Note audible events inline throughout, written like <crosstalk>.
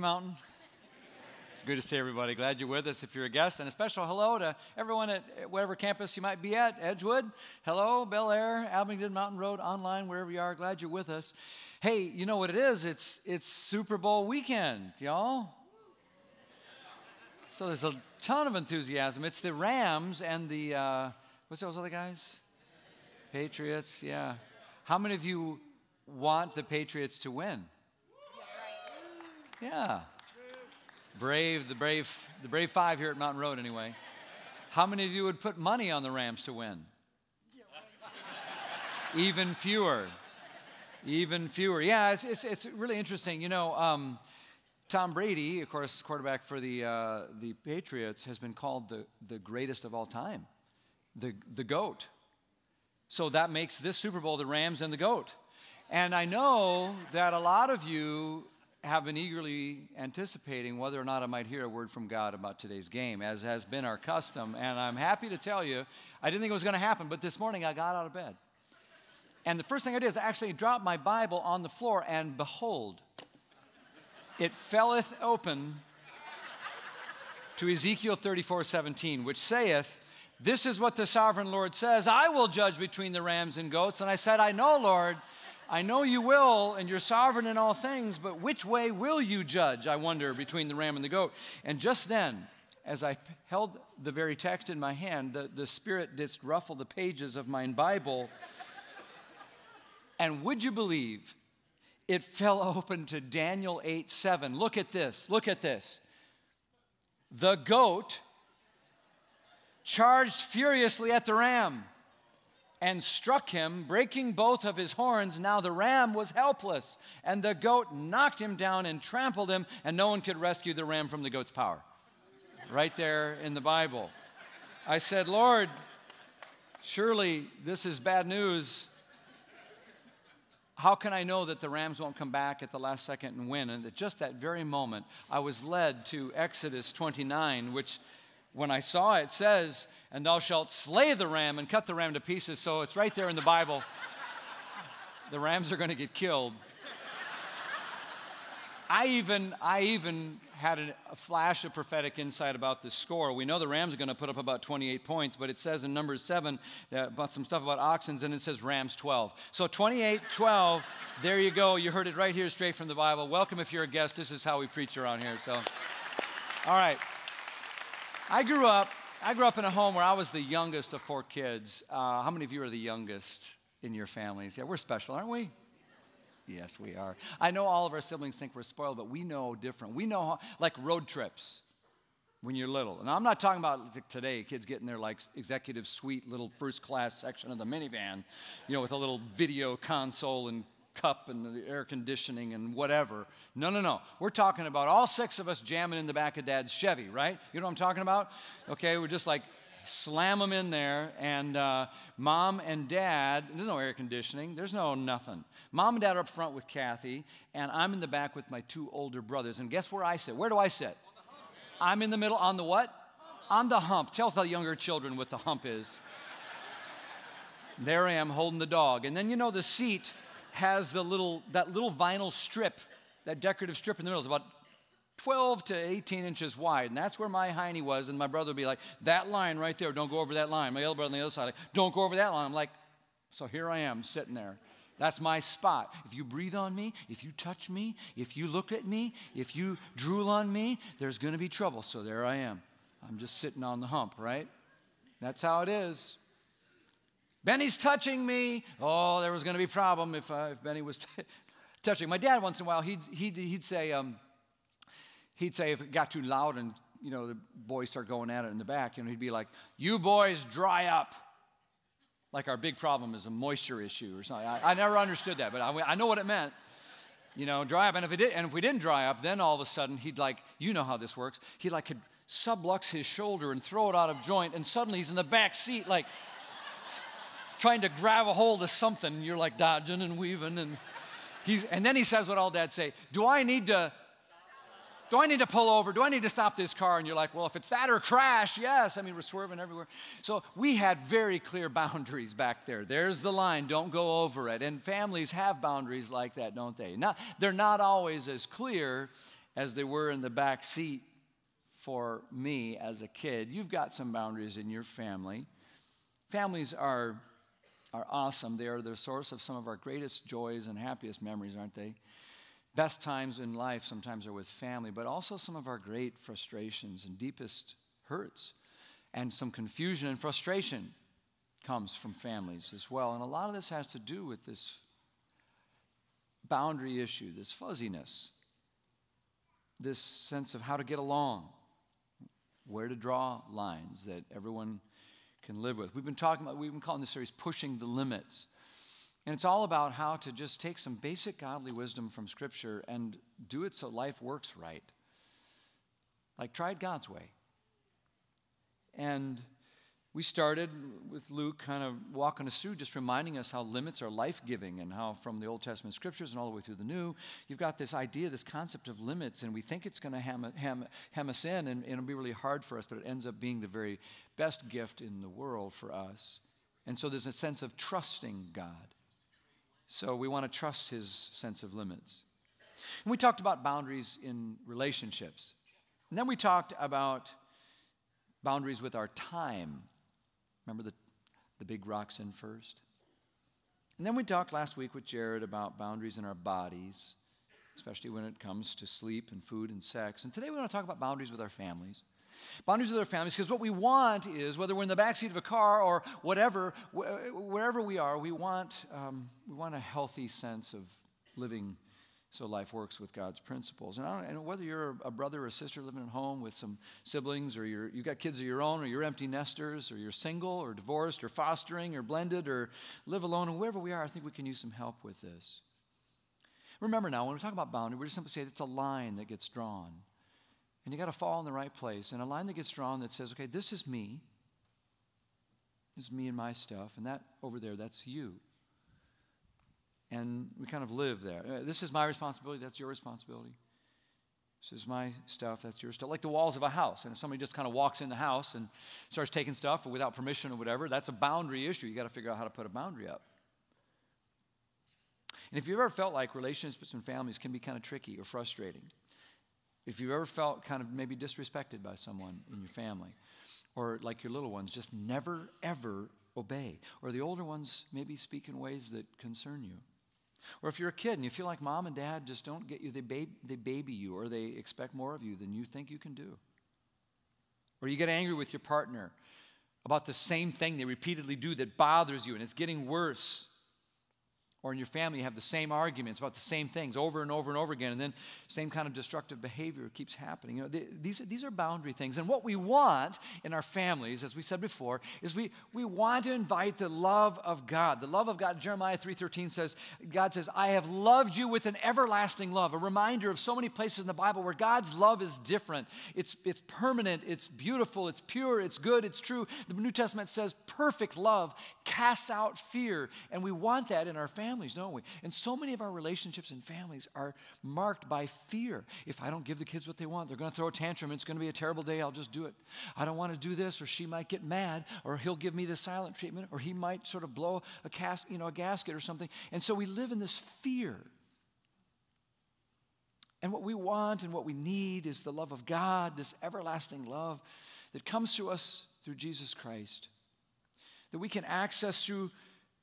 Mountain. It's good to see everybody. Glad you're with us if you're a guest. And a special hello to everyone at whatever campus you might be at Edgewood. Hello, Bel Air, Abingdon, Mountain Road, online, wherever you are. Glad you're with us. Hey, you know what it is? It's, it's Super Bowl weekend, y'all. So there's a ton of enthusiasm. It's the Rams and the, uh, what's those other guys? Patriots, yeah. How many of you want the Patriots to win? Yeah. Brave, the brave, the brave five here at Mountain Road, anyway. How many of you would put money on the Rams to win? Even fewer. Even fewer. Yeah, it's, it's, it's really interesting. You know, um, Tom Brady, of course, quarterback for the, uh, the Patriots, has been called the, the greatest of all time, the, the GOAT. So that makes this Super Bowl the Rams and the GOAT. And I know that a lot of you have been eagerly anticipating whether or not I might hear a word from God about today's game, as has been our custom. And I'm happy to tell you, I didn't think it was going to happen, but this morning I got out of bed. And the first thing I did is I actually dropped my Bible on the floor, and behold, it felleth open to Ezekiel 34 17, which saith, This is what the sovereign Lord says I will judge between the rams and goats. And I said, I know, Lord. I know you will, and you're sovereign in all things, but which way will you judge, I wonder, between the ram and the goat? And just then, as I held the very text in my hand, the, the Spirit didst ruffle the pages of mine Bible. and would you believe it fell <laughs> open to Daniel 8 7? Look at this. Look at this. The goat charged furiously at the ram and struck him, breaking both of his horns. Now the ram was helpless, and the goat knocked him down and trampled him, and no one could rescue the ram from the goat's power. Right there in the Bible. I said, Lord, surely this is bad news. How can I know that the Rams won't come back at the last second and win? And at just that very moment, I was led to Exodus 29, which when I saw it, says, and thou shalt slay the ram and cut the ram to pieces. So it's right there in the Bible. the rams are going to get killed. I even, I even had a, flash of prophetic insight about the score. We know the Rams are going to put up about 28 points, but it says in Numbers 7 about some stuff about oxen, and it says Rams 12. So 28 12, there you go. You heard it right here straight from the Bible. Welcome if you're a guest. This is how we preach around here. So, all right. I grew up I grew up in a home where I was the youngest of four kids. Uh, how many of you are the youngest in your families? Yeah, we're special, aren't we? Yes, we are. I know all of our siblings think we're spoiled, but we know different. We know, how, like road trips when you're little. And I'm not talking about today, kids getting their like executive suite little first class section of the minivan, you know, with a little video console and cup and the air conditioning and whatever. No, no, no. We're talking about all six of us jamming in the back of dad's Chevy, right? You know what I'm talking about? Okay, we're just like slam them in there, and uh, mom and dad, there's no air conditioning, there's no nothing. Mom and dad are up front with Kathy, and I'm in the back with my two older brothers. And guess where I sit? Where do I sit? I'm in the middle on the what? On the hump. Tell the younger children what the hump is. there I am holding the dog. And then you know the seat has the little, that little vinyl strip, that decorative strip in the middle. It's about 12 to 18 inches wide. And that's where my hiney was. And my brother would be like, that line right there, don't go over that line. My other brother on the other side, like, don't go over that line. I'm like, so here I am sitting there. That's my spot. If you breathe on me, if you touch me, if you look at me, if you drool on me, there's going to be trouble. So there I am. I'm just sitting on the hump, right? That's how it is. Benny's touching me. Oh, there was going to be a problem if, uh, if Benny was t- <laughs> touching. My dad, once in a while, he'd, he'd, he'd say, um, he'd say if it got too loud and, you know, the boys start going at it in the back, you know, he'd be like, you boys dry up. Like our big problem is a moisture issue or something. I, I never understood that, but I, I know what it meant you know, dry up. And if, it did, and if we didn't dry up, then all of a sudden he'd like, you know how this works, he like could sublux his shoulder and throw it out of joint, and suddenly he's in the back seat, like trying to grab a hold of something. You're like dodging and weaving. And, he's, and then he says what all dads say Do I need to? Do I need to pull over? Do I need to stop this car? And you're like, well, if it's that or crash, yes. I mean, we're swerving everywhere. So we had very clear <laughs> boundaries back there. There's the line, don't go over it. And families have boundaries like that, don't they? Not, they're not always as clear as they were in the back seat for me as a kid. You've got some boundaries in your family. Families are, are awesome. They are the source of some of our greatest joys and happiest memories, aren't they? Best times in life sometimes are with family, but also some of our great frustrations and deepest hurts and some confusion and frustration comes from families as well. And a lot of this has to do with this boundary issue, this fuzziness, this sense of how to get along, where to draw lines that everyone can live with. We've been talking about, we've been calling this series Pushing the Limits. And it's all about how to just take some basic godly wisdom from Scripture and do it so life works right. Like, try it God's way. And we started with Luke kind of walking us through, just reminding us how limits are life giving and how, from the Old Testament scriptures and all the way through the New, you've got this idea, this concept of limits, and we think it's going to hem, hem, hem, us in, and, and it'll be really hard for us, but it ends up being the very best gift in the world for us. And so there's a sense of trusting God. So we want to trust his sense of limits. And we talked about boundaries in relationships. And then we talked about boundaries with our time Remember the, the big rocks in first? And then we talked last week with Jared about boundaries in our bodies, especially when it comes to sleep and food and sex. And today we want to talk about boundaries with our families. Boundaries with our families, because what we want is, whether we're in the backseat of a car or whatever, wherever we are, we want, um, we want a healthy sense of living so life works with God's principles. And, and whether you're a brother or a sister living at home with some siblings, or you're, you've got kids of your own, or you're empty nesters, or you're single, or divorced, or fostering, or blended, or live alone, and wherever we are, I think we can use some help with this. Remember now, when we talk about boundary, we're just simply saying it's a line that gets drawn. And you got to fall in the right place. And a line that gets drawn that says, okay, this is me. This is me and my stuff. And that over there, that's you and we kind of live there. Uh, this is my responsibility, that's your responsibility. This is my stuff, that's your stuff. Like the walls of a house. And if somebody just kind of walks in the house and starts taking stuff without permission or whatever, that's a boundary issue. You got to figure out how to put a boundary up. And if you've ever felt like relationships and families can be kind of tricky or frustrating, if you've ever felt kind of maybe disrespected by someone in your family, or like your little ones just never, ever obey, or the older ones maybe speak in ways that concern you, or if you're a kid and you feel like mom and dad just don't get you, they, baby, they baby you or they expect more of you than you think you can do. Or you get angry with your partner about the same thing they repeatedly do that bothers you and it's getting worse or in your family you have the same arguments about the same things over and over and over again and then same kind of destructive behavior keeps happening. You know, these, these are boundary things. And what we want in our families as we said before is we, we want to invite the love of god. The love of god jeremiah 3.13 says god says i have loved you with an everlasting love. A reminder of so many places in the bible where god's love is different. It's, it's permanent it's beautiful it's pure it's good it's true. The new testament says perfect love casts out fear and we want that in our families families, don't we? And so many of our relationships and families are marked by fear. If I don't give the kids what they want, they're going to throw a tantrum. It's going to be a terrible day. I'll just do it. I don't want to do this, or she might get mad, or he'll give me the silent treatment, or he might sort of blow a cas- you know, a gasket or something. And so we live in this fear. And what we want and what we need is the love of God, this everlasting love that comes to us through Jesus Christ, that we can access through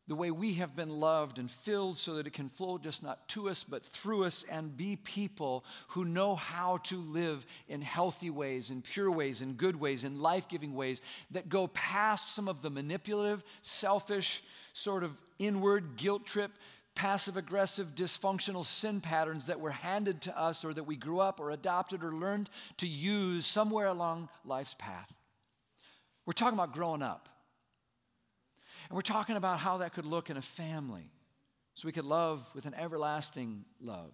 the way we have been loved and filled so that it can flow just not to us but through us and be people who know how to live in healthy ways, in pure ways, in good ways, in life giving ways that go past some of the manipulative, selfish, sort of inward guilt trip. Passive aggressive, dysfunctional sin patterns that were handed to us or that we grew up or adopted or learned to use somewhere along life's path. We're talking about growing up. And we're talking about how that could look in a family so we could love with an everlasting love.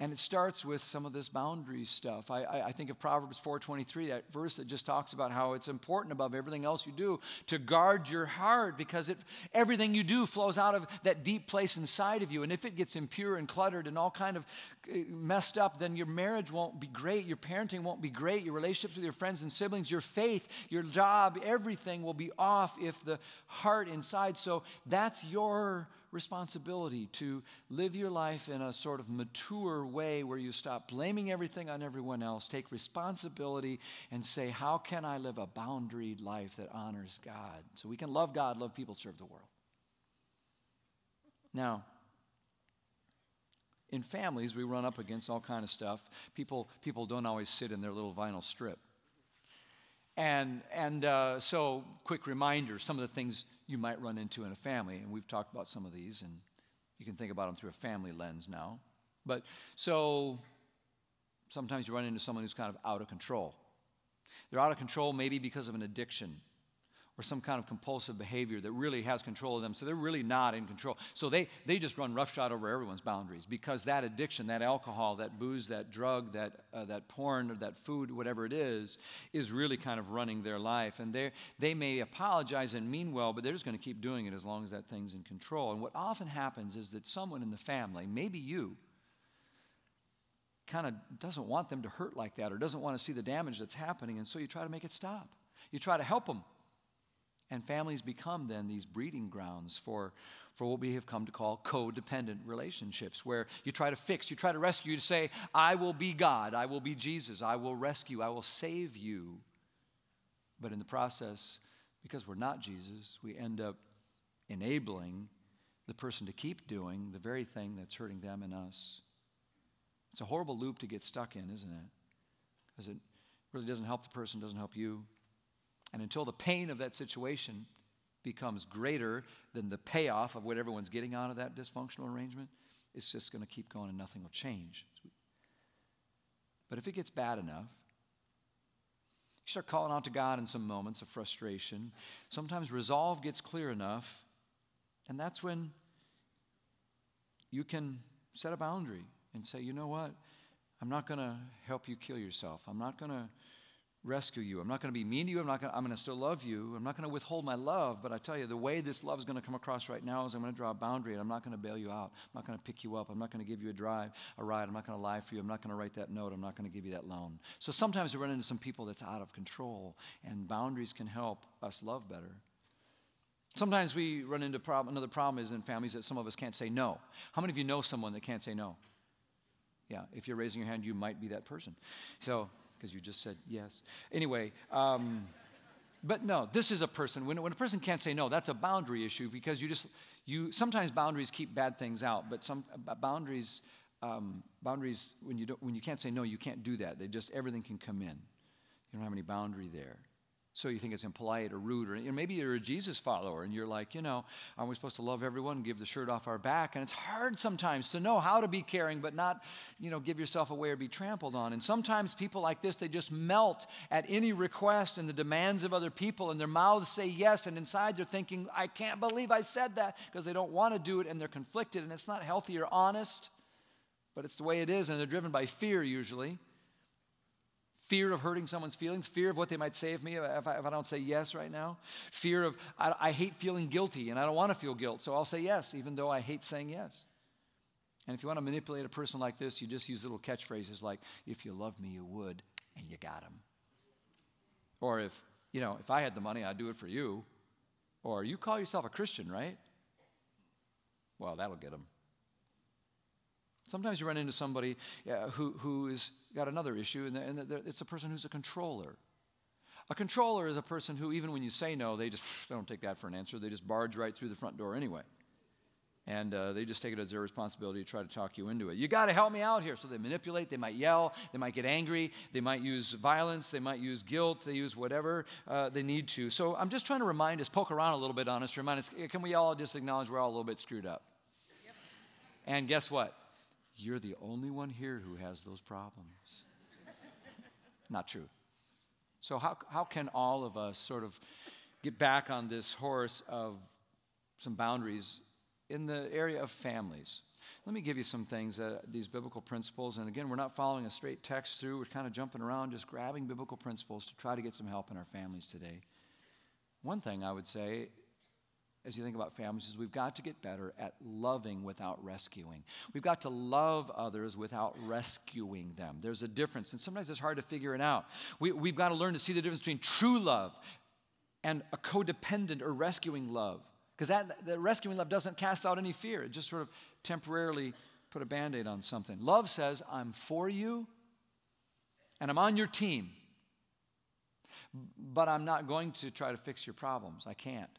And it starts with some of this boundary stuff. I, I, I, think of Proverbs 4.23, that verse that just talks about how it's important above everything else you do to guard your heart because it, everything you do flows out of that deep place inside of you. And if it gets impure and cluttered and all kind of uh, messed up, then your marriage won't be great, your parenting won't be great, your relationships with your friends and siblings, your faith, your job, everything will be off if the heart inside. So that's your responsibility to live your life in a sort of mature way where you stop blaming everything on everyone else, take responsibility, and say, How can I live a boundaried life that honors God? So we can love God, love people, serve the world. Now, in families, we run up against all kind of stuff. People, people don't always sit in their little vinyl strip. And, and uh, so, quick reminder some of the things you might run into in a family, and we've talked about some of these, and you can think about them through a family lens now. But so, sometimes you run into someone who's kind of out of control. They're out of control maybe because of an addiction or some kind of compulsive behavior that really has control of them. So they're really not in control. So they, they just run roughshod over everyone's boundaries because that addiction, that alcohol, that booze, that drug, that, uh, that porn, or that food, whatever it is, is really kind of running their life. And they may apologize and mean well, but they're just going to keep doing it as long as that thing's in control. And what often happens is that someone in the family, maybe you, kind of doesn't want them to hurt like that or doesn't want to see the damage that's happening. And so you try to make it stop. You try to help them and families become then these breeding grounds for, for what we have come to call codependent relationships, where you try to fix, you try to rescue, you say, I will be God, I will be Jesus, I will rescue, I will save you. But in the process, because we're not Jesus, we end up enabling the person to keep doing the very thing that's hurting them and us. It's a horrible loop to get stuck in, isn't it? Because it really doesn't help the person, doesn't help you. And until the pain of that situation becomes greater than the payoff of what everyone's getting out of that dysfunctional arrangement, it's just going to keep going and nothing will change. But if it gets bad enough, you start calling out to God in some moments of frustration. Sometimes resolve gets clear enough, and that's when you can set a boundary and say, you know what? I'm not going to help you kill yourself. I'm not going to rescue you. I'm not going to be mean to you. I'm not going to, I'm going to still love you. I'm not going to withhold my love, but I tell you, the way this love is going to come across right now is I'm going to draw a boundary and I'm not going to bail you out. I'm not going to pick you up. I'm not going to give you a drive, a ride. I'm not going to lie for you. I'm not going to write that note. I'm not going to give you that loan. So sometimes we run into some people that's out of control, and boundaries can help us love better. Sometimes we run into problem. Another problem is in families that some of us can't say no. How many of you know someone that can't say no? Yeah, if you're raising your hand, you might be that person. So because you just said yes. Anyway, um, but no, this is a person. When, when a person can't say no, that's a boundary issue because you just, you, sometimes boundaries keep bad things out, but some boundaries, um, boundaries, when you, don't, when you can't say no, you can't do that. They just, everything can come in. You don't have any boundary there so you think it's impolite or rude, or you know, maybe you're a Jesus follower and you're like, you know, aren't we supposed to love everyone and give the shirt off our back? And it's hard sometimes to know how to be caring, but not, you know, give yourself away or be trampled on. And sometimes people like this, they just melt at any request and the demands of other people, and their mouths say yes, and inside they're thinking, I can't believe I said that because they don't want to do it and they're conflicted, and it's not healthy or honest, but it's the way it is, and they're driven by fear usually fear of hurting someone's feelings, fear of what they might say of me if I, if I don't say yes right now, fear of I, I hate feeling guilty and I don't want to feel guilt, so I'll say yes, even though I hate saying yes. And if you want to manipulate a person like this, you just use little catchphrases like, if you love me, you would, and you got him. Or if, you know, if I had the money, I'd do it for you. Or you call yourself a Christian, right? Well, that'll get them. Sometimes you run into somebody uh, who, who has got another issue, and, and it's a person who's a controller. A controller is a person who, even when you say no, they just they don't take that for an answer. They just barge right through the front door anyway. And uh, they just take it as their responsibility to try to talk you into it. You got to help me out here. So they manipulate, they might yell, they might get angry, they might use violence, they might use guilt, they use whatever uh, they need to. So I'm just trying to remind us, poke around a little bit on us, remind us can we all just acknowledge we're all a little bit screwed up? Yep. And guess what? You're the only one here who has those problems. <laughs> Not true. So, how, how can all of us sort of get back on this horse of some boundaries in the area of families? Let me give you some things, uh, these biblical principles. And again, we're not following a straight text through, we're kind of jumping around, just grabbing biblical principles to try to get some help in our families today. One thing I would say as you think about families is we've got to get better at loving without rescuing. We've got to love others without rescuing them. There's a difference, and sometimes it's hard to figure it out. We, we've got to learn to see the difference between true love and a codependent or rescuing love. Because that, the rescuing love doesn't cast out any fear. It just sort of temporarily put a band aid on something. Love says, I'm for you and I'm on your team, but I'm not going to try to fix your problems. I can't.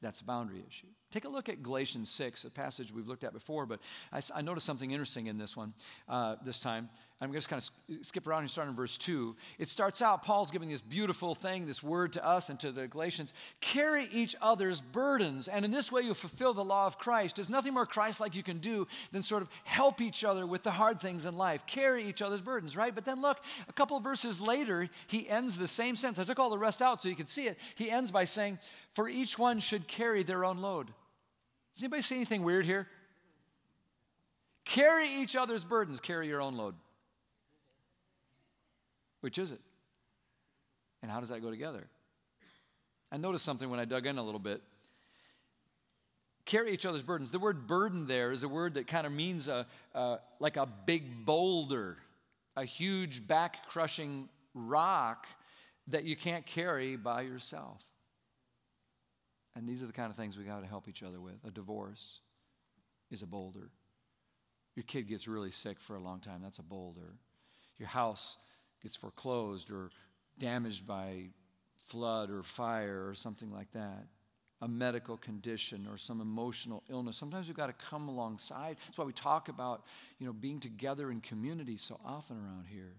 That's a boundary issue. Take a look at Galatians 6, a passage we've looked at before, but I, I noticed something interesting in this one uh, this time. I'm going to just kind of skip around and start in verse 2. It starts out, Paul's giving this beautiful thing, this word to us and to the Galatians carry each other's burdens, and in this way you fulfill the law of Christ. There's nothing more Christ like you can do than sort of help each other with the hard things in life, carry each other's burdens, right? But then look, a couple of verses later, he ends the same sentence. I took all the rest out so you could see it. He ends by saying, For each one should carry their own load. Does anybody see anything weird here? Carry each other's burdens, carry your own load. Which is it? And how does that go together? I noticed something when I dug in a little bit. Carry each other's burdens. The word burden there is a word that kind of means a, like a big boulder, a huge back crushing rock that you can't carry by yourself. And these are the kind of things we got to help each other with. A divorce is a boulder. Your kid gets really sick for a long time, that's a boulder. Your house gets foreclosed or damaged by flood or fire or something like that. A medical condition or some emotional illness. Sometimes we've got to come alongside. That's why we talk about, you know, being together in community so often around here.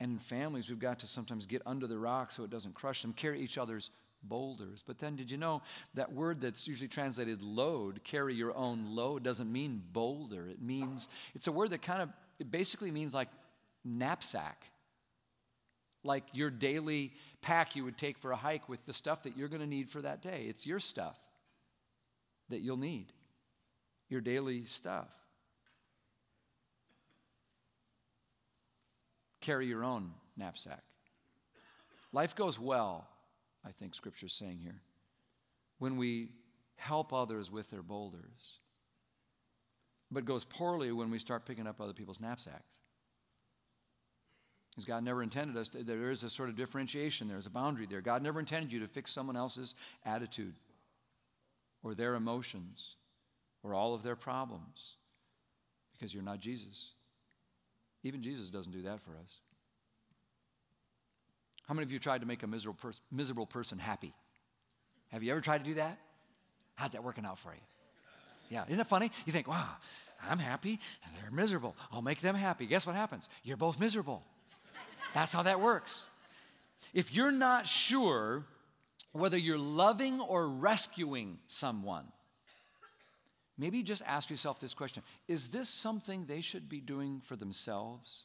And in families, we've got to sometimes get under the rock so it doesn't crush them, carry each other's boulders. But then, did you know that word that's usually translated load, carry your own load, doesn't mean boulder? It means, it's a word that kind of, it basically means like knapsack. Like your daily pack you would take for a hike with the stuff that you're going to need for that day. It's your stuff that you'll need, your daily stuff. Carry your own knapsack. Life goes well I think Scripture's saying here. When we help others with their boulders, but goes poorly when we start picking up other people's knapsacks. Because God never intended us, to, there is a sort of differentiation, there's a boundary there. God never intended you to fix someone else's attitude or their emotions or all of their problems because you're not Jesus. Even Jesus doesn't do that for us. How many of you tried to make a miserable, miserable person happy? Have you ever tried to do that? How's that working out for you? Yeah, isn't it funny? You think, wow, I'm happy, they're miserable. I'll make them happy. Guess what happens? You're both miserable. That's how that works. If you're not sure whether you're loving or rescuing someone, maybe just ask yourself this question Is this something they should be doing for themselves?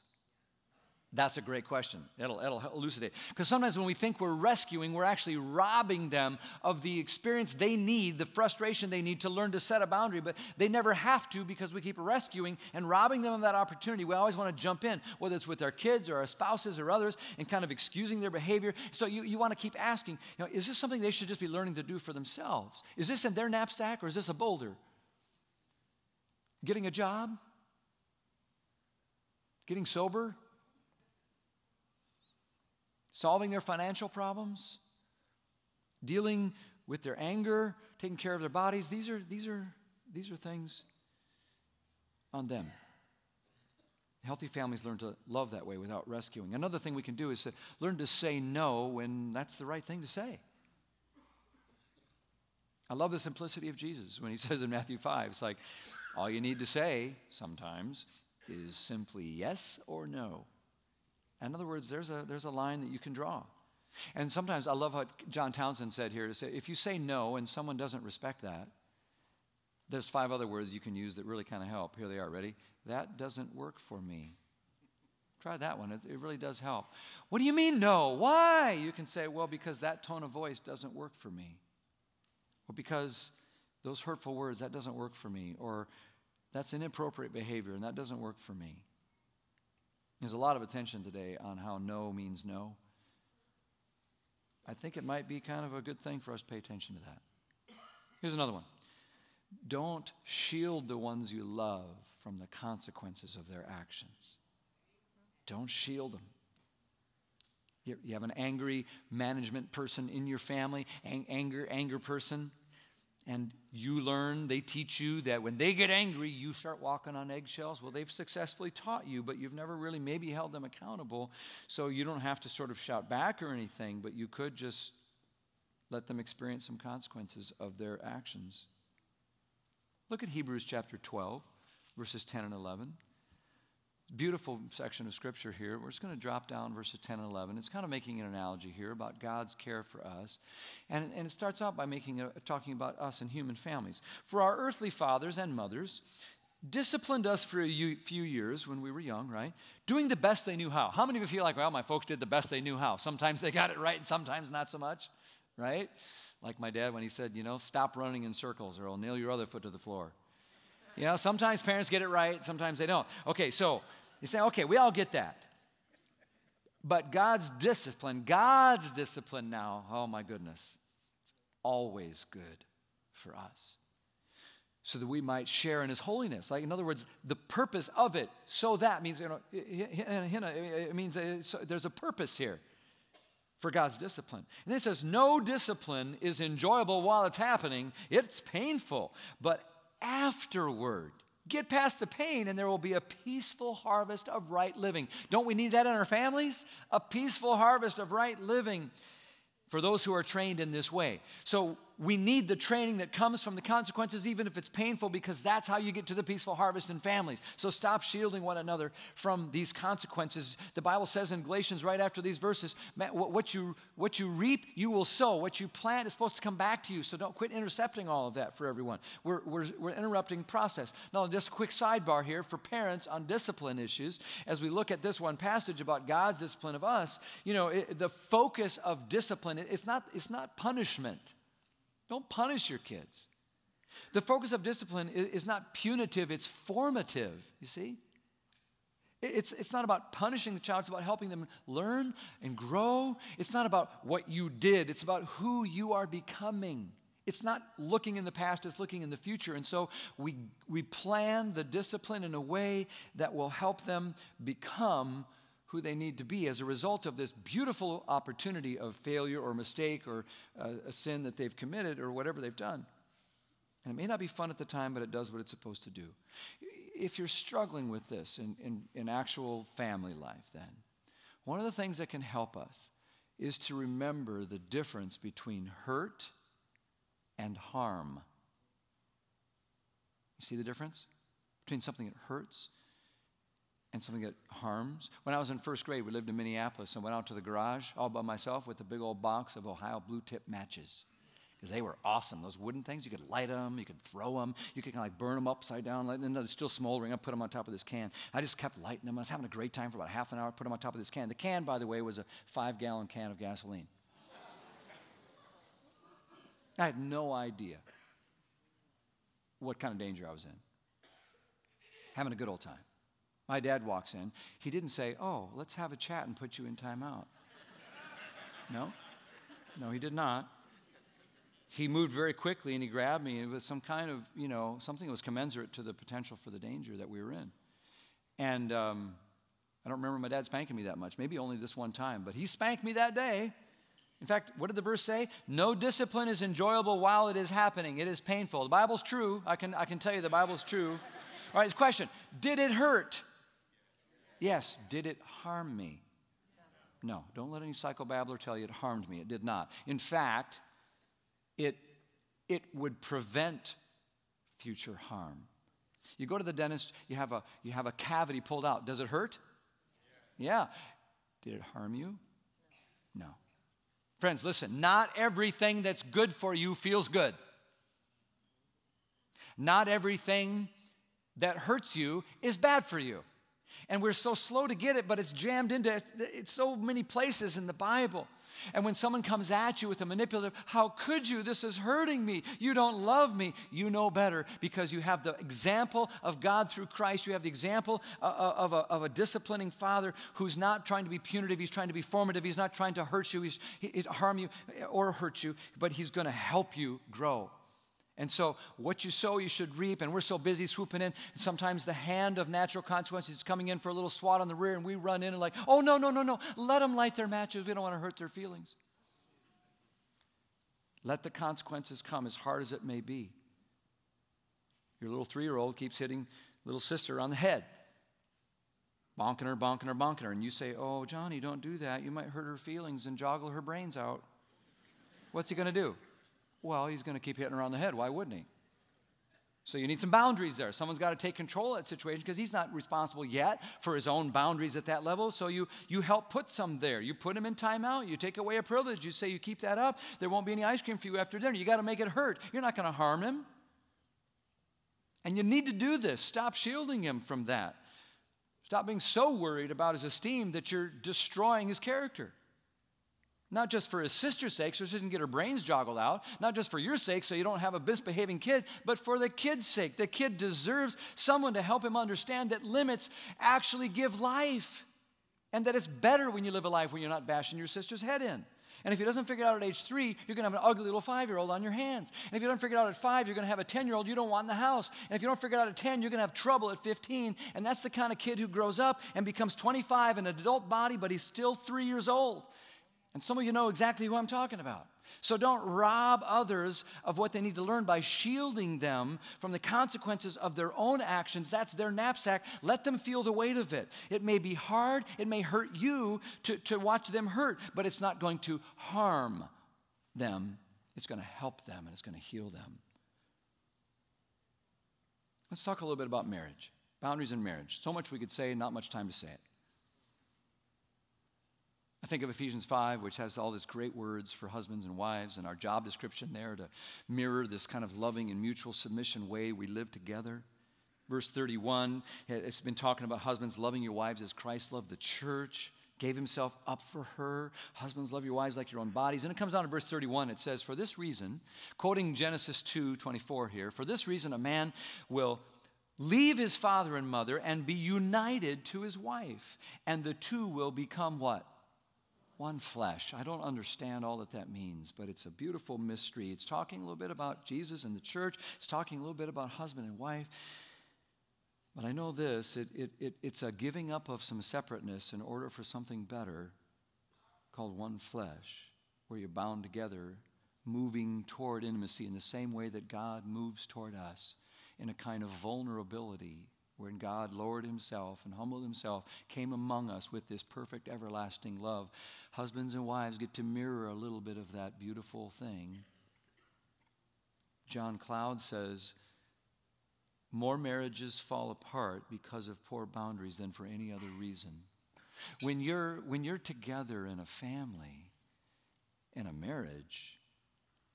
That's a great question. It'll, it'll elucidate. Because sometimes when we think we're rescuing, we're actually robbing them of the experience they need, the frustration they need to learn to set a boundary, but they never have to because we keep rescuing and robbing them of that opportunity. We always want to jump in, whether it's with our kids or our spouses or others, and kind of excusing their behavior. So you, you want to keep asking, you know, is this something they should just be learning to do for themselves? Is this in their knapsack or is this a boulder? Getting a job? Getting sober? Solving their financial problems, dealing with their anger, taking care of their bodies. These are, these are, these are things on them. Healthy families learn to love that way without rescuing. Another thing we can do is to learn to say no when that's the right thing to say. I love the simplicity of Jesus when he <laughs> says in Matthew 5, it's like all you need to say sometimes is simply yes or no. In other words, there's a, there's a line that you can draw. And sometimes I love what John Townsend said here to say if you say no and someone doesn't respect that, there's five other words you can use that really kind of help. Here they are, ready? That doesn't work for me. Try that one, it, it really does help. What do you mean, no? Why? You can say, well, because that tone of voice doesn't work for me. Or because those hurtful words, that doesn't work for me. Or that's an inappropriate behavior and that doesn't work for me. There's a lot of attention today on how no means no. I think it might be kind of a good thing for us to pay attention to that. Here's another one don't shield the ones you love from the consequences of their actions. Don't shield them. You, have an angry management person in your family, ang- anger, anger person, and you learn, they teach you that when they get angry, you start walking on eggshells. Well, they've successfully taught you, but you've never really maybe held them accountable. So you don't have to sort of shout back or anything, but you could just let them experience some consequences of their actions. Look at Hebrews chapter 12, verses 10 and 11. Beautiful section of scripture here. We're just going to drop down verses 10 and 11. It's kind of making an analogy here about God's care for us. And, and it starts out by making a, talking about us and human families. For our earthly fathers and mothers disciplined us for a few years when we were young, right? Doing the best they knew how. How many of you feel like, well, my folks did the best they knew how? Sometimes they got it right and sometimes not so much, right? Like my dad when he said, you know, stop running in circles or I'll nail your other foot to the floor. You know, sometimes parents get it right, sometimes they don't. Okay, so you say, okay, we all get that. But God's discipline, God's discipline now, oh my goodness, it's always good for us. So that we might share in his holiness. Like, in other words, the purpose of it, so that means, you know, it means uh, there's a purpose here for God's discipline. And it says, no discipline is enjoyable while it's happening, it's painful. But afterward, get past the pain and there will be a peaceful harvest of right living. Don't we need that in our families? A peaceful harvest of right living for those who are trained in this way. So we need the training that comes from the consequences, even if it's painful, because that's how you get to the peaceful harvest in families. So stop shielding one another from these consequences. The Bible says in Galatians, right after these verses, what you, what you reap, you will sow. What you plant is supposed to come back to you. So don't quit intercepting all of that for everyone. We're, we're, we're interrupting process. Now, just a quick sidebar here for parents on discipline issues. As we look at this one passage about God's discipline of us, you know, it, the focus of discipline, it, it's, not, it's not punishment. Don't punish your kids. The focus of discipline is not punitive, it's formative, you see? It's, it's not about punishing the child, it's about helping them learn and grow. It's not about what you did, it's about who you are becoming. It's not looking in the past, it's looking in the future. And so we, we plan the discipline in a way that will help them become who they need to be as a result of this beautiful opportunity of failure or mistake or uh, a sin that they've committed or whatever they've done. And it may not be fun at the time, but it does what it's supposed to do. If you're struggling with this in, in, in actual family life, then one of the things that can help us is to remember the difference between hurt and harm. You see the difference? Between something that hurts and something that harms. When I was in first grade, we lived in Minneapolis and went out to the garage all by myself with a big old box of Ohio blue tip matches. Because they were awesome. Those wooden things, you could light them, you could throw them, you could kind of like burn them upside down, and they're still smoldering. I put them on top of this can. I just kept lighting them. I was having a great time for about half an hour, I put them on top of this can. The can, by the way, was a five gallon can of gasoline. I had no idea what kind of danger I was in. Having a good old time. My dad walks in. He didn't say, Oh, let's have a chat and put you in timeout. No? No, he did not. He moved very quickly and he grabbed me with some kind of, you know, something that was commensurate to the potential for the danger that we were in. And um, I don't remember my dad spanking me that much, maybe only this one time, but he spanked me that day. In fact, what did the verse say? No discipline is enjoyable while it is happening. It is painful. The Bible's true. I can, I can tell you the Bible's true. All right, question Did it hurt? Yes. Did it harm me? No. Don't let any psychobabbler tell you it harmed me. It did not. In fact, it, it would prevent future harm. You go to the dentist, you have, a, you have a cavity pulled out. Does it hurt? Yeah. Did it harm you? No. Friends, listen, not everything that's good for you feels good. Not everything that hurts you is bad for you. And we're so slow to get it, but it's jammed into so many places in the Bible. And when someone comes at you with a manipulative, how could you? This is hurting me. You don't love me. You know better because you have the example of God through Christ. You have the example uh, uh, of a, of a disciplining father who's not trying to be punitive. He's trying to be formative. He's not trying to hurt you, he's, he, harm you, or hurt you, but he's going to help you grow. And so, what you sow, you should reap. And we're so busy swooping in. And sometimes the hand of natural consequences is coming in for a little swat on the rear, and we run in and, like, oh, no, no, no, no. Let them light their matches. We don't want to hurt their feelings. Let the consequences come as hard as it may be. Your little three year old keeps hitting little sister on the head, bonking her, bonking her, bonking her. And you say, oh, Johnny, don't do that. You might hurt her feelings and joggle her brains out. What's he going to do? Well, he's going to keep hitting around the head. Why wouldn't he? So you need some boundaries there. Someone's got to take control of that situation because he's not responsible yet for his own boundaries at that level. So you, you help put some there. You put him in timeout. You take away a privilege. You say you keep that up. There won't be any ice cream for you after dinner. You got to make it hurt. You're not going to harm him. And you need to do this. Stop shielding him from that. Stop being so worried about his esteem that you're destroying his character. Not just for his sister's sake, so she doesn't get her brains joggled out. Not just for your sake, so you don't have a misbehaving kid, but for the kid's sake. The kid deserves someone to help him understand that limits actually give life. And that it's better when you live a life when you're not bashing your sister's head in. And if he doesn't figure it out at age three, you're going to have an ugly little five year old on your hands. And if you don't figure it out at five, you're going to have a 10 year old you don't want in the house. And if you don't figure it out at 10, you're going to have trouble at 15. And that's the kind of kid who grows up and becomes 25 an adult body, but he's still three years old. And some of you know exactly who I'm talking about. So don't rob others of what they need to learn by shielding them from the consequences of their own actions. That's their knapsack. Let them feel the weight of it. It may be hard, it may hurt you to, to watch them hurt, but it's not going to harm them. It's going to help them and it's going to heal them. Let's talk a little bit about marriage, boundaries in marriage. So much we could say, not much time to say it. I think of Ephesians 5, which has all these great words for husbands and wives, and our job description there to mirror this kind of loving and mutual submission way we live together. Verse 31, it's been talking about husbands loving your wives as Christ loved the church, gave himself up for her. Husbands, love your wives like your own bodies. And it comes down to verse 31. It says, For this reason, quoting Genesis 2 24 here, for this reason, a man will leave his father and mother and be united to his wife, and the two will become what? One flesh. I don't understand all that that means, but it's a beautiful mystery. It's talking a little bit about Jesus and the church, it's talking a little bit about husband and wife. But I know this it, it, it, it's a giving up of some separateness in order for something better called one flesh, where you're bound together, moving toward intimacy in the same way that God moves toward us in a kind of vulnerability when God lowered himself and humbled himself, came among us with this perfect everlasting love. Husbands and wives get to mirror a little bit of that beautiful thing. John Cloud says, More marriages fall apart because of poor boundaries than for any other reason. When you're, when you're together in a family, in a marriage,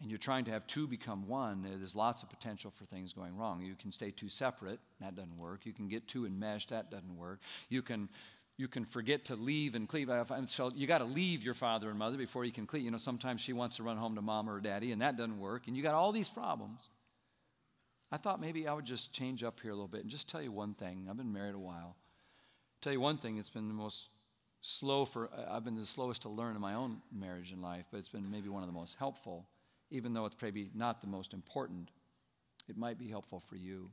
and you're trying to have two become one, eh, there's lots of potential for things going wrong. You can stay two separate, that doesn't work. You can get two enmeshed, that doesn't work. You can you can forget to leave and cleave. So you got to leave your father and mother before you can cleave. You know, sometimes she wants to run home to mom or daddy, and that doesn't work. And you got all these problems. I thought maybe I would just change up here a little bit and just tell you one thing. I've been married a while. Tell you one thing. It's been the most slow for. I've been the slowest to learn in my own marriage and life, but it's been maybe one of the most helpful even though it's maybe not the most important, it might be helpful for you.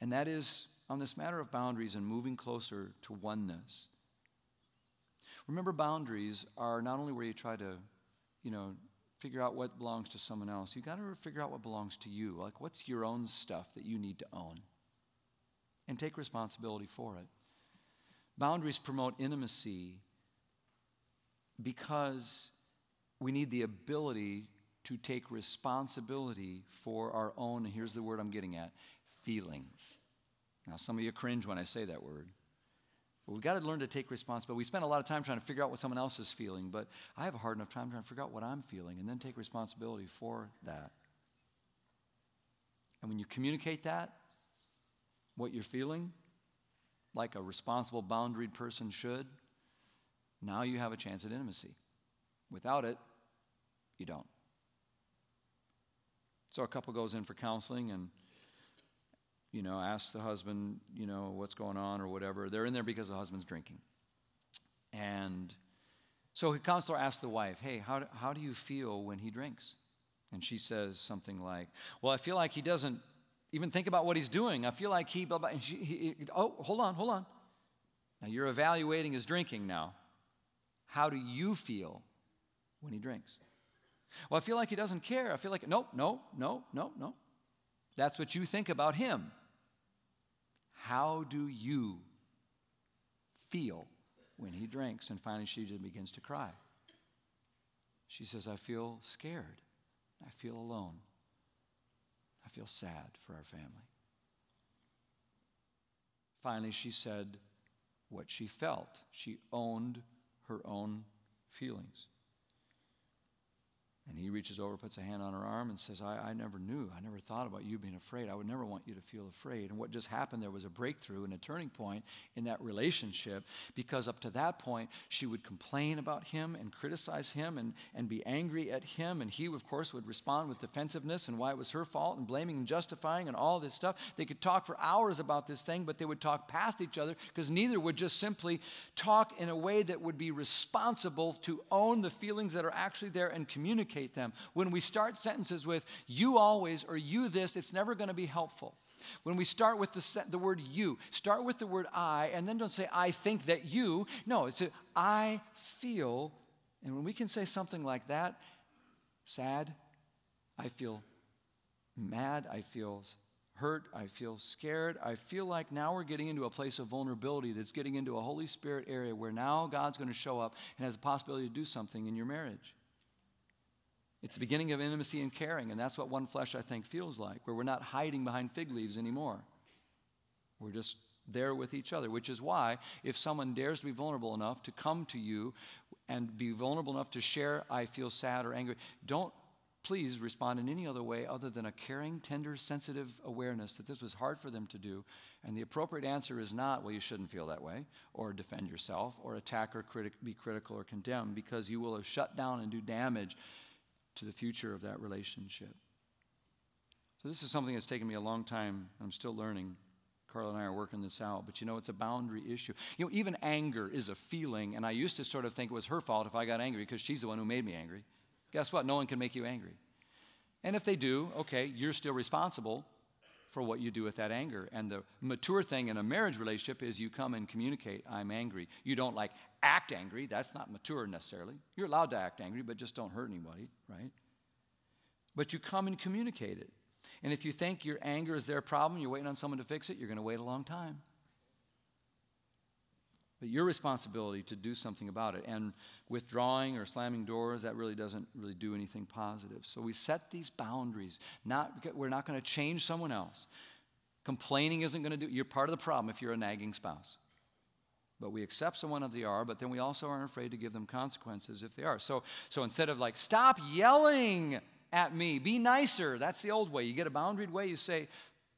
And that is on this matter of boundaries and moving closer to oneness. Remember, boundaries are not only where you try to, you know, figure out what belongs to someone else, you got to figure out what belongs to you. Like, what's your own stuff that you need to own? And take responsibility for it. Boundaries promote intimacy because we need the ability to take responsibility for our own, and here's the word I'm getting at feelings. Now, some of you cringe when I say that word. But we've got to learn to take responsibility. We spend a lot of time trying to figure out what someone else is feeling, but I have a hard enough time trying to figure out what I'm feeling and then take responsibility for that. And when you communicate that, what you're feeling, like a responsible, boundaried person should, now you have a chance at intimacy. Without it, you don't. So a couple goes in for counseling and you know, asks the husband, you know, what's going on or whatever. They're in there because the husband's drinking. And so the counselor asks the wife, hey, how do, how do you feel when he drinks? And she says something like, Well, I feel like he doesn't even think about what he's doing. I feel like he, blah, blah. And she, he, oh, hold on, hold on. Now you're evaluating his drinking now. How do you feel when he drinks? Well, I feel like he doesn't care. I feel like, no, no, no, no, no. That's what you think about him. How do you feel when he drinks? And finally, she just begins to cry. She says, I feel scared. I feel alone. I feel sad for our family. Finally, she said what she felt. She owned her own feelings. And he reaches over, puts a hand on her arm, and says, I, I never knew. I never thought about you being afraid. I would never want you to feel afraid. And what just happened there was a breakthrough and a turning point in that relationship because up to that point, she would complain about him and criticize him and, and be angry at him. And he, of course, would respond with defensiveness and why it was her fault and blaming and justifying and all this stuff. They could talk for hours about this thing, but they would talk past each other because neither would just simply talk in a way that would be responsible to own the feelings that are actually there and communicate them. When we start sentences with you always or you this, it's never going to be helpful. When we start with the, the word you, start with the word I, and then don't say, I think that you. No, it's a, I feel. And when we can say something like that, sad, I feel mad, I feel hurt, I feel scared. I feel like now we're getting into a place of vulnerability that's getting into a Holy Spirit area where now God's going to show up and has the possibility to do something in your marriage. It's the beginning of intimacy and caring, and that's what one flesh, I think, feels like, where we're not hiding behind fig leaves anymore. We're just there with each other, which is why if someone dares to be vulnerable enough to come to you and be vulnerable enough to share, I feel sad or angry, don't please respond in any other way other than a caring, tender, sensitive awareness that this was hard for them to do. And the appropriate answer is not, well, you shouldn't feel that way, or defend yourself, or attack or be critical or condemn, because you will have shut down and do damage to the future of that relationship. So, this is something that's taken me a long time. I'm still learning. Carla and I are working this out, but you know, it's a boundary issue. You know, even anger is a feeling, and I used to sort of think it was her fault if I got angry because she's the one who made me angry. Guess what? No one can make you angry. And if they do, okay, you're still responsible for what you do with that anger. And the mature thing in a marriage relationship is you come and communicate, I'm angry. You don't like act angry. That's not mature necessarily. You're allowed to act angry, but just don't hurt anybody, right? But you come and communicate it. And if you think your anger is their problem, you're waiting on someone to fix it, you're going to wait a long time but your responsibility to do something about it. And withdrawing or slamming doors, that really doesn't really do anything positive. So we set these boundaries. Not, we're not going to change someone else. Complaining isn't going to do, you're part of the problem if you're a nagging spouse. But we accept someone as they are, but then we also aren't afraid to give them consequences if they are. So, so instead of like, stop yelling at me, be nicer, that's the old way. You get a boundaried way, you say,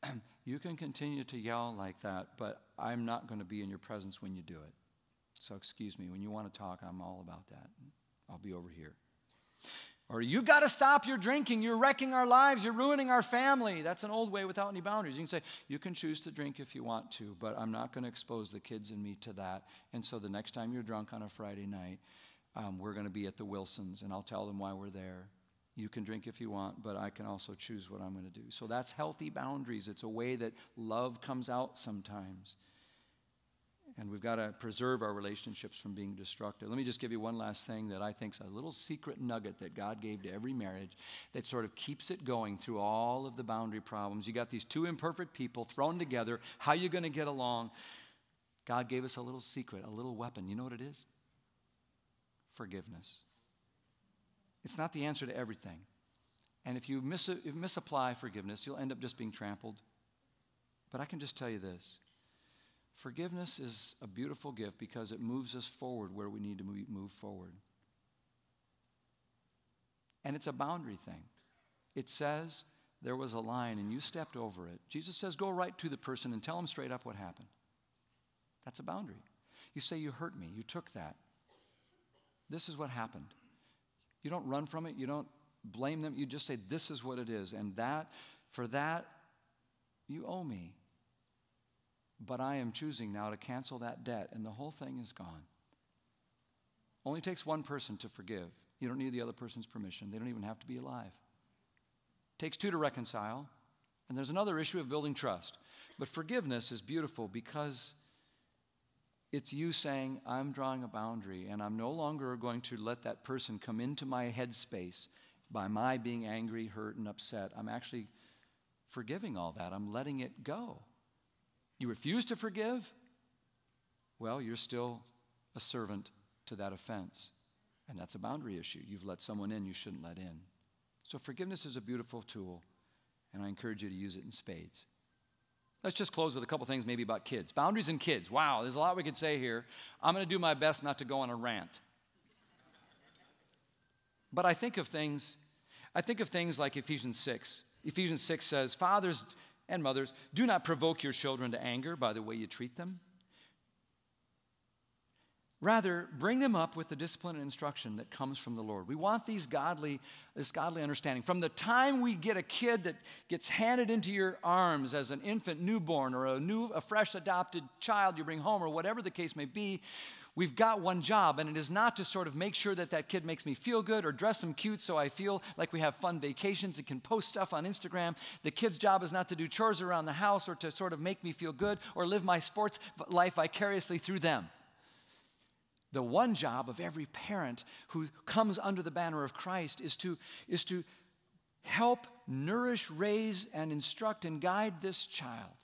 <clears throat> you can continue to yell like that, but I'm not going to be in your presence when you do it. So excuse me, when you want to talk, I'm all about that. I'll be over here. Or you got to stop your drinking. You're wrecking our lives. You're ruining our family. That's an old way without any boundaries. You can say, you can choose to drink if you want to, but I'm not going to expose the kids and me to that. And so the next time you're drunk on a Friday night, um, we're going to be at the Wilsons, and I'll tell them why we're there. You can drink if you want, but I can also choose what I'm going to do. So that's healthy boundaries. It's a way that love comes out sometimes. And we've got to preserve our relationships from being destructive. Let me just give you one last thing that I think is a little secret nugget that God gave to every marriage that sort of keeps it going through all of the boundary problems. You got these two imperfect people thrown together. How are you going to get along? God gave us a little secret, a little weapon. You know what it is? Forgiveness. It's not the answer to everything. And if you, mis- if you misapply forgiveness, you'll end up just being trampled. But I can just tell you this forgiveness is a beautiful gift because it moves us forward where we need to move forward. And it's a boundary thing. It says there was a line and you stepped over it. Jesus says, go right to the person and tell them straight up what happened. That's a boundary. You say, You hurt me. You took that. This is what happened. You don't run from it. You don't blame them. You just say, This is what it is. And that, for that, you owe me. But I am choosing now to cancel that debt, and the whole thing is gone. Only takes one person to forgive. You don't need the other person's permission. They don't even have to be alive. takes two to reconcile. And there's another issue of building trust. But forgiveness is beautiful because it's you saying, I'm drawing a boundary and I'm no longer going to let that person come into my headspace by my being angry, hurt, and upset. I'm actually forgiving all that. I'm letting it go. You refuse to forgive? Well, you're still a servant to that offense. And that's a boundary issue. You've let someone in you shouldn't let in. So forgiveness is a beautiful tool, and I encourage you to use it in spades. Let's just close with a couple things maybe about kids. Boundaries and kids. Wow, there's a lot we could say here. I'm going to do my best not to go on a rant. But I think of things, I think of things like Ephesians 6. Ephesians 6 says, Fathers and mothers, do not provoke your children to anger by the way you treat them. Rather, bring them up with the discipline and instruction that comes from the Lord. We want these godly, this godly understanding. From the time we get a kid that gets handed into your arms as an infant newborn or a new, a fresh adopted child you bring home or whatever the case may be, we've got one job, and it is not to sort of make sure that that kid makes me feel good or dress them cute so I feel like we have fun vacations and can post stuff on Instagram. The kid's job is not to do chores around the house or to sort of make me feel good or live my sports life vicariously through them. The one job of every parent who comes under the banner of Christ is to, is to help nourish, raise, and instruct and guide this child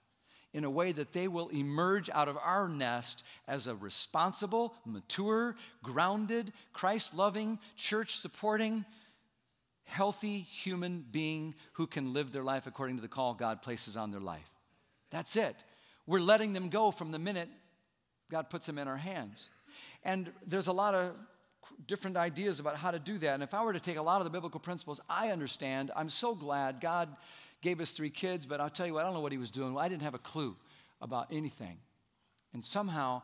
in a way that they will emerge out of our nest as a responsible, mature, grounded, Christ loving, church supporting, healthy human being who can live their life according to the call God places on their life. That's it. We're letting them go from the minute God puts them in our hands. And there's a lot of different ideas about how to do that. And if I were to take a lot of the biblical principles I understand, I'm so glad God gave us three kids, but I'll tell you what, I don't know what he was doing. I didn't have a clue about anything. And somehow,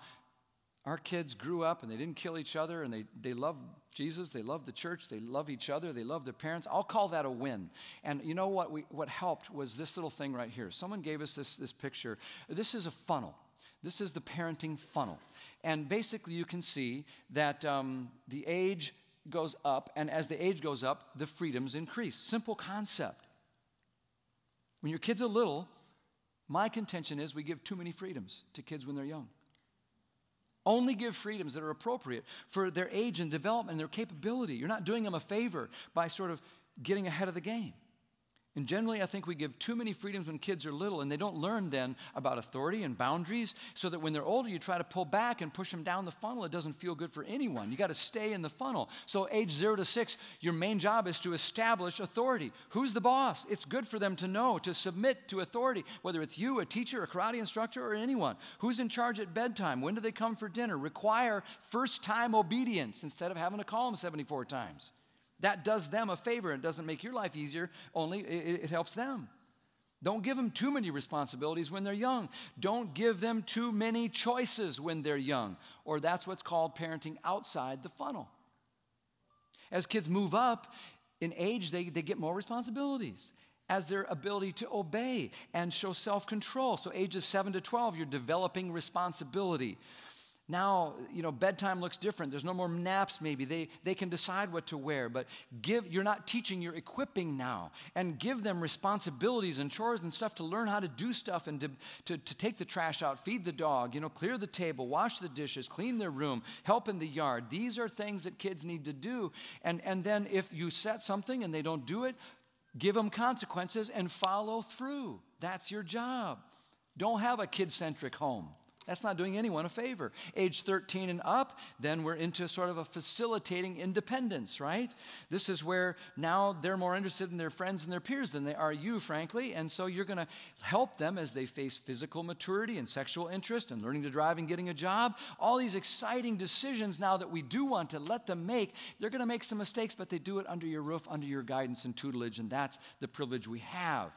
our kids grew up and they didn't kill each other and they, they love Jesus, they love the church, they love each other, they love their parents. I'll call that a win. And you know what, we, what helped was this little thing right here. Someone gave us this, this picture. This is a funnel. This is the parenting funnel. And basically, you can see that um, the age goes up, and as the age goes up, the freedoms increase. Simple concept. When your kids are little, my contention is we give too many freedoms to kids when they're young. Only give freedoms that are appropriate for their age and development and their capability. You're not doing them a favor by sort of getting ahead of the game. And generally, I think we give too many freedoms when kids are little, and they don't learn then about authority and boundaries, so that when they're older, you try to pull back and push them down the funnel. It doesn't feel good for anyone. You got to stay in the funnel. So, age zero to six, your main job is to establish authority. Who's the boss? It's good for them to know, to submit to authority, whether it's you, a teacher, a karate instructor, or anyone. Who's in charge at bedtime? When do they come for dinner? Require first time obedience instead of having to call them 74 times. That does them a favor. It doesn't make your life easier, only it, it helps them. Don't give them too many responsibilities when they're young. Don't give them too many choices when they're young, or that's what's called parenting outside the funnel. As kids move up in age, they, they get more responsibilities as their ability to obey and show self control. So, ages 7 to 12, you're developing responsibility. Now, you know, bedtime looks different. There's no more naps, maybe. They, they can decide what to wear, but give, you're not teaching, you're equipping now. And give them responsibilities and chores and stuff to learn how to do stuff and to, to, to take the trash out, feed the dog, you know, clear the table, wash the dishes, clean their room, help in the yard. These are things that kids need to do. And, and then if you set something and they don't do it, give them consequences and follow through. That's your job. Don't have a kid centric home. That's not doing anyone a favor. Age 13 and up, then we're into sort of a facilitating independence, right? This is where now they're more interested in their friends and their peers than they are you, frankly. And so you're going to help them as they face physical maturity and sexual interest and learning to drive and getting a job. All these exciting decisions now that we do want to let them make, they're going to make some mistakes, but they do it under your roof, under your guidance and tutelage, and that's the privilege we have.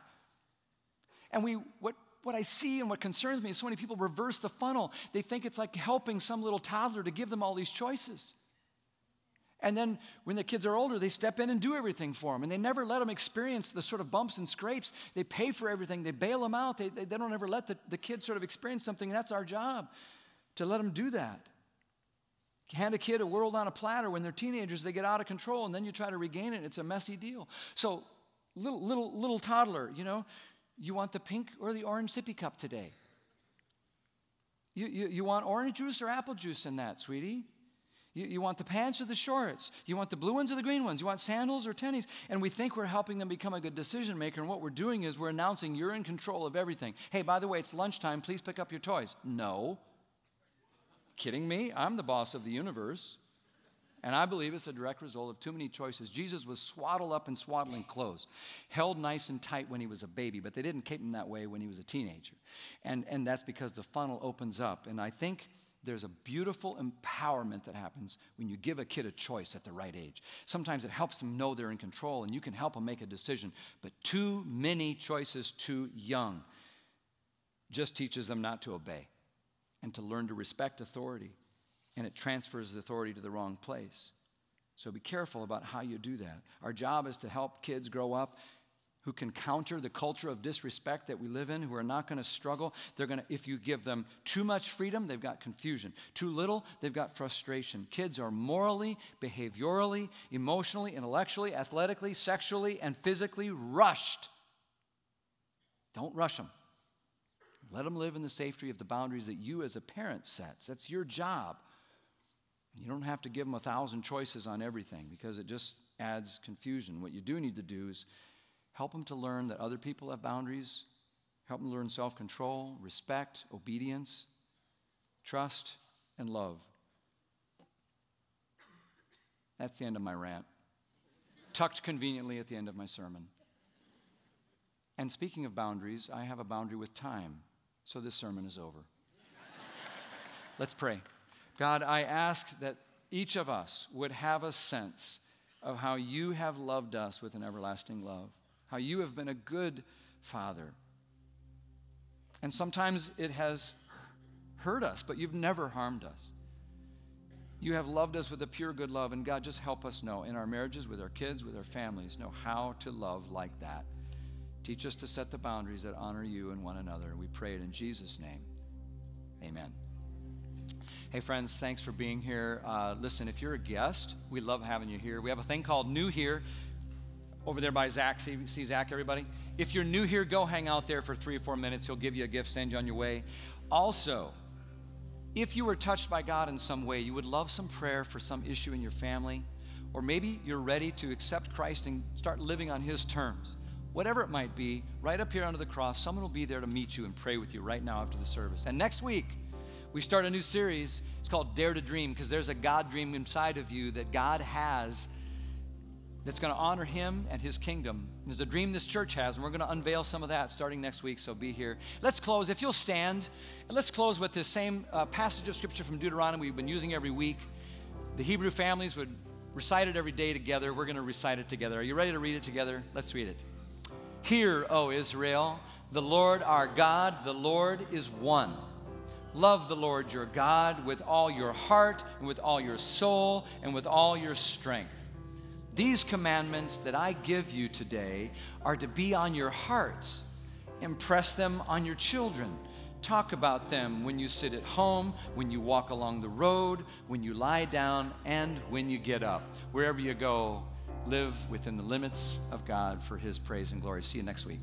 And we, what what I see and what concerns me is so many people reverse the funnel. They think it's like helping some little toddler to give them all these choices. And then when the kids are older, they step in and do everything for them. And they never let them experience the sort of bumps and scrapes. They pay for everything, they bail them out. They, they, they don't ever let the, the kids sort of experience something. And that's our job to let them do that. Hand a kid a world on a platter when they're teenagers, they get out of control, and then you try to regain it. It's a messy deal. So Little, little, little toddler, you know, you want the pink or the orange sippy cup today? You, you, you want orange juice or apple juice in that, sweetie? You, you want the pants or the shorts? You want the blue ones or the green ones? You want sandals or tennies? And we think we're helping them become a good decision maker. And what we're doing is we're announcing you're in control of everything. Hey, by the way, it's lunchtime. Please pick up your toys. No. Kidding me? I'm the boss of the universe. And I believe it's a direct result of too many choices. Jesus was swaddled up in swaddling clothes, held nice and tight when he was a baby, but they didn't keep him that way when he was a teenager. And, and that's because the funnel opens up. And I think there's a beautiful empowerment that happens when you give a kid a choice at the right age. Sometimes it helps them know they're in control and you can help them make a decision. But too many choices too young just teaches them not to obey and to learn to respect authority and it transfers the authority to the wrong place. So be careful about how you do that. Our job is to help kids grow up who can counter the culture of disrespect that we live in, who are not going to struggle. They're going to if you give them too much freedom, they've got confusion. Too little, they've got frustration. Kids are morally, behaviorally, emotionally, intellectually, athletically, sexually, and physically rushed. Don't rush them. Let them live in the safety of the boundaries that you as a parent sets. That's your job. You don't have to give them a thousand choices on everything because it just adds confusion. What you do need to do is help them to learn that other people have boundaries, help them learn self control, respect, obedience, trust, and love. That's the end of my rant. Tucked conveniently at the end of my sermon. And speaking of boundaries, I have a boundary with time, so this sermon is over. Let's pray. God, I ask that each of us would have a sense of how you have loved us with an everlasting love, how you have been a good father. And sometimes it has hurt us, but you've never harmed us. You have loved us with a pure good love, and God, just help us know in our marriages, with our kids, with our families, know how to love like that. Teach us to set the boundaries that honor you and one another. We pray it in Jesus' name. Amen. Hey, friends, thanks for being here. Uh, listen, if you're a guest, we love having you here. We have a thing called New Here over there by Zach. See, see Zach, everybody? If you're new here, go hang out there for three or four minutes. He'll give you a gift, send you on your way. Also, if you were touched by God in some way, you would love some prayer for some issue in your family, or maybe you're ready to accept Christ and start living on His terms. Whatever it might be, right up here under the cross, someone will be there to meet you and pray with you right now after the service. And next week, we start a new series. It's called Dare to Dream because there's a God dream inside of you that God has that's going to honor Him and His kingdom. There's a dream this church has, and we're going to unveil some of that starting next week, so be here. Let's close. If you'll stand, and let's close with this same uh, passage of Scripture from Deuteronomy we've been using every week. The Hebrew families would recite it every day together. We're going to recite it together. Are you ready to read it together? Let's read it. Hear, O Israel, the Lord our God, the Lord is one. Love the Lord your God with all your heart and with all your soul and with all your strength. These commandments that I give you today are to be on your hearts. Impress them on your children. Talk about them when you sit at home, when you walk along the road, when you lie down, and when you get up. Wherever you go, live within the limits of God for His praise and glory. See you next week.